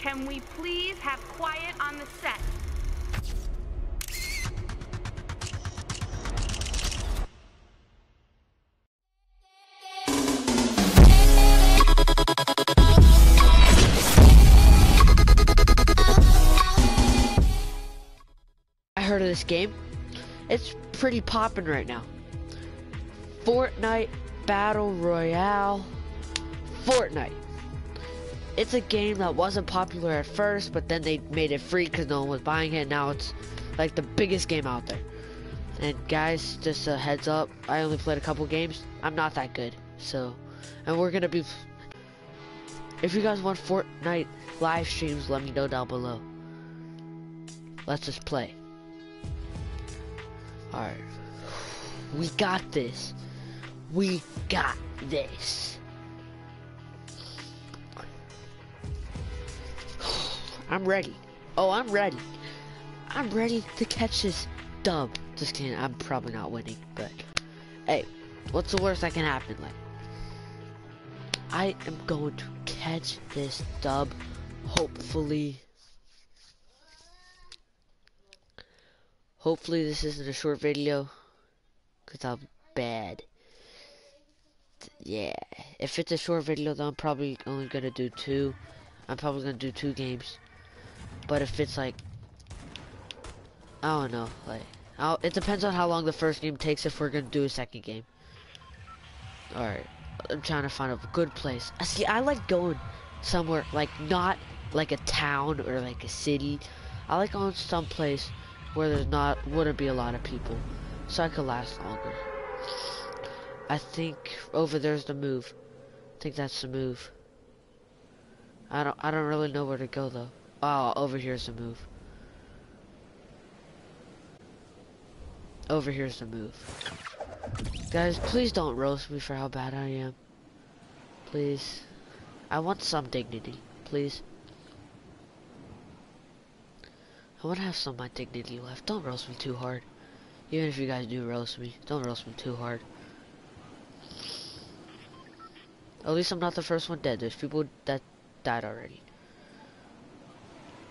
Can we please have quiet on the set? I heard of this game. It's pretty popping right now. Fortnite Battle Royale. Fortnite. It's a game that wasn't popular at first, but then they made it free because no one was buying it. Now it's like the biggest game out there. And guys, just a heads up, I only played a couple games. I'm not that good. So, and we're gonna be. If you guys want Fortnite live streams, let me know down below. Let's just play. Alright. We got this. We got this. I'm ready. Oh, I'm ready. I'm ready to catch this dub. Just kidding. I'm probably not winning, but hey, what's the worst that can happen? Like, I am going to catch this dub. Hopefully. Hopefully this isn't a short video. Cause I'm bad. Yeah. If it's a short video though, I'm probably only gonna do two. I'm probably gonna do two games. But if it's like, I don't know, like, I'll, it depends on how long the first game takes if we're gonna do a second game. Alright, I'm trying to find a good place. I see, I like going somewhere, like, not like a town or like a city. I like going someplace where there's not, wouldn't be a lot of people. So I could last longer. I think over there's the move. I think that's the move. I don't, I don't really know where to go though. Oh, over here's the move. Over here's the move. Guys, please don't roast me for how bad I am. Please. I want some dignity. Please. I want to have some of my dignity left. Don't roast me too hard. Even if you guys do roast me, don't roast me too hard. At least I'm not the first one dead. There's people that died already.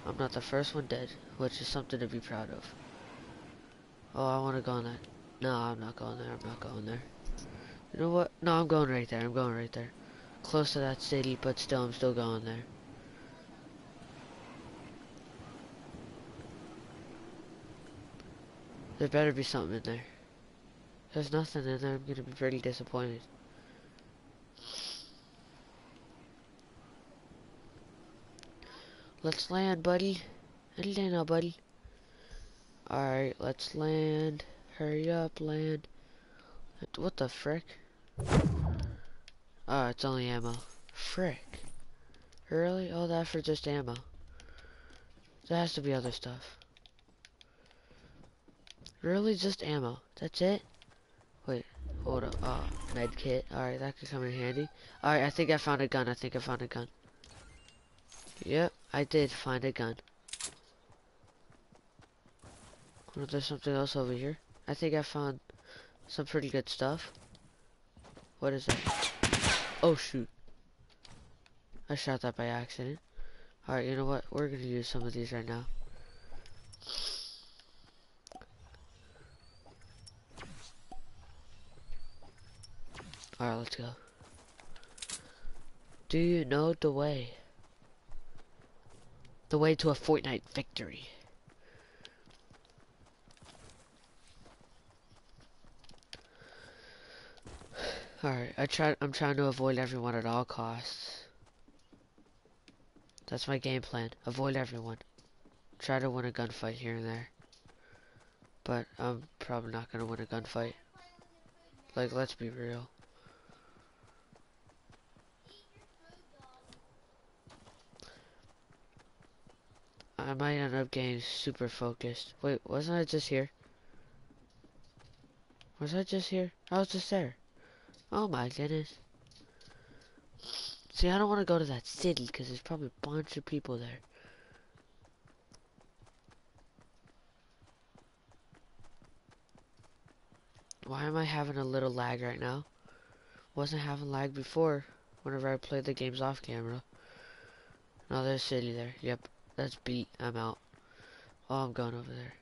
I'm not the first one dead, which is something to be proud of. Oh, I want to go on that. No, I'm not going there. I'm not going there. You know what? No, I'm going right there. I'm going right there. Close to that city, but still, I'm still going there. There better be something in there. There's nothing in there. I'm gonna be pretty disappointed. Let's land, buddy. And land now, buddy. Alright, let's land. Hurry up, land. What the frick? Oh, it's only ammo. Frick. Really? All that for just ammo. There has to be other stuff. Really? Just ammo? That's it? Wait, hold up. Oh, med kit. Alright, that could come in handy. Alright, I think I found a gun. I think I found a gun. Yep, I did find a gun. Well, there's something else over here. I think I found some pretty good stuff. What is that? Oh, shoot. I shot that by accident. Alright, you know what? We're gonna use some of these right now. Alright, let's go. Do you know the way? The way to a Fortnite victory. Alright, I try I'm trying to avoid everyone at all costs. That's my game plan. Avoid everyone. Try to win a gunfight here and there. But I'm probably not gonna win a gunfight. Like, let's be real. I might end up getting super focused. Wait, wasn't I just here? Was I just here? I was just there. Oh my goodness. See, I don't want to go to that city because there's probably a bunch of people there. Why am I having a little lag right now? Wasn't having lag before whenever I played the games off camera. No, there's city there. Yep, that's beat. I'm out. Oh, I'm going over there.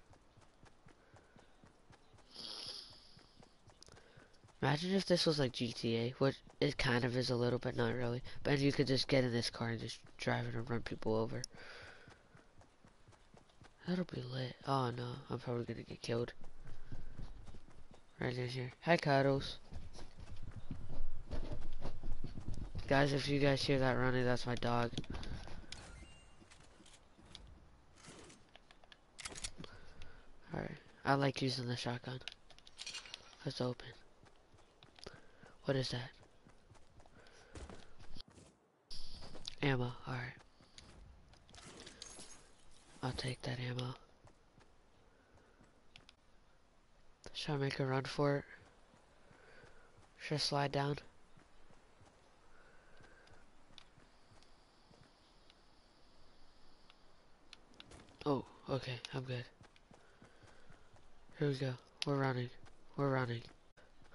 Imagine if this was like GTA, which it kind of is a little, but not really. But you could just get in this car and just drive it and run people over. That'll be lit. Oh no, I'm probably gonna get killed. Right in here. Hi, Cuddles. Guys, if you guys hear that running, that's my dog. Alright, I like using the shotgun. Let's open. What is that? Ammo, alright. I'll take that ammo. Should I make a run for it? Should I slide down? Oh, okay, I'm good. Here we go. We're running. We're running.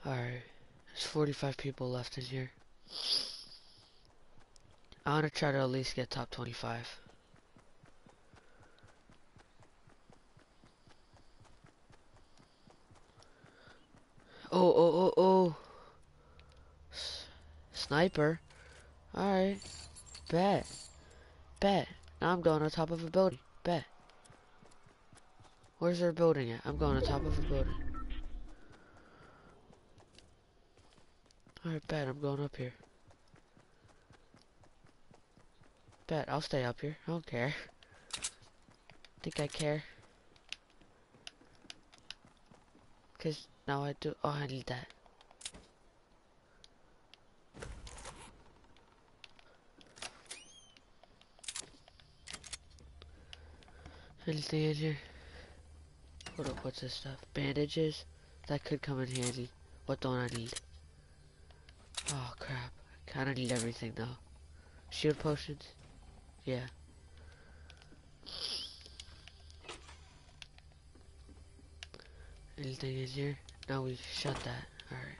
Alright. There's 45 people left in here. I want to try to at least get top 25. Oh, oh, oh, oh. S sniper. Alright. Bet. Bet. Now I'm going on top of a building. Bet. Where's their building at? I'm going on top of a building. Alright, bet. I'm going up here. Bet. I'll stay up here. I don't care. Think I care. Cause now I do. Oh, I need that. Anything in here? Up, what's this stuff? Bandages? That could come in handy. What don't I need? Oh crap. I kinda need everything though. Shield potions? Yeah. Anything in here? No, we shut that. Alright.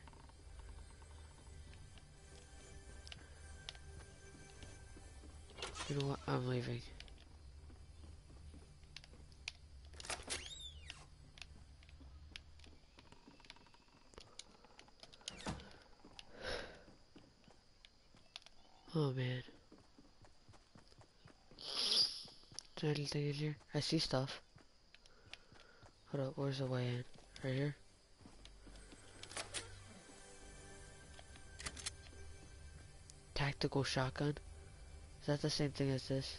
You know what? I'm leaving. Oh man. Is here? I see stuff. Hold up, where's the way in? Right here? Tactical shotgun? Is that the same thing as this?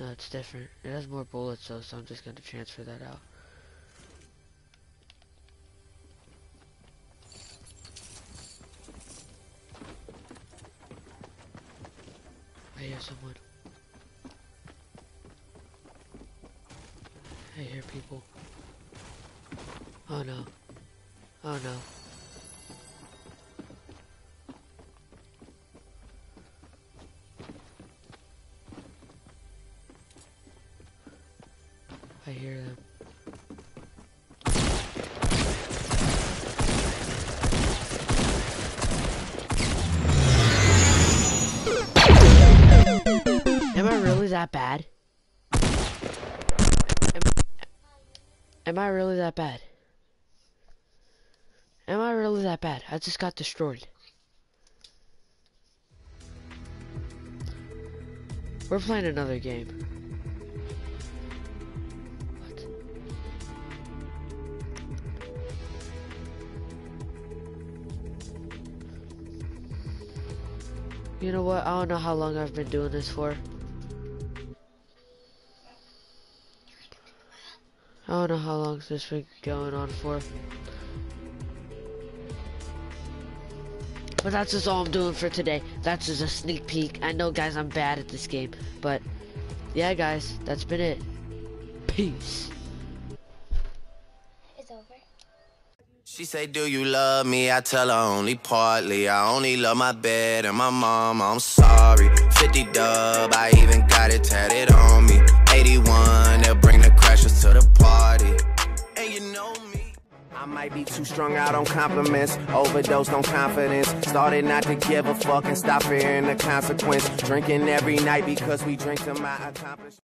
No, it's different. It has more bullets though, so I'm just gonna transfer that out. I hear someone. I hear people. Oh no. Oh no. I hear them. Am I really that bad? Am I really that bad? Am I really that bad? I just got destroyed. We're playing another game. What? You know what? I don't know how long I've been doing this for. I don't know how long this been going on for. But that's just all I'm doing for today. That's just a sneak peek. I know, guys, I'm bad at this game. But, yeah, guys, that's been it. Peace. She say, do you love me? I tell her only partly. I only love my bed and my mom. I'm sorry. 50 dub, I even got it tatted on me. 81, they'll bring the crashers to the party. And you know me. I might be too strung out on compliments, overdosed on confidence. Started not to give a fuck and stop fearing the consequence. Drinking every night because we drink to my accomplishments.